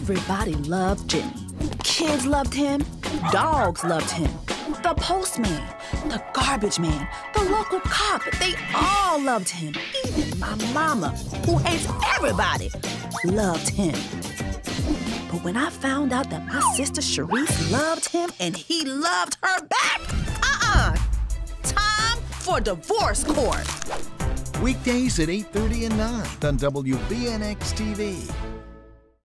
Everybody loved Jimmy. Kids loved him. Dogs loved him. The postman, the garbage man, the local cop, they all loved him. Even my mama, who hates everybody, loved him. But when I found out that my sister Sharice loved him and he loved her back, uh-uh. Time for divorce court. Weekdays at 8.30 and 9 on WBNX TV.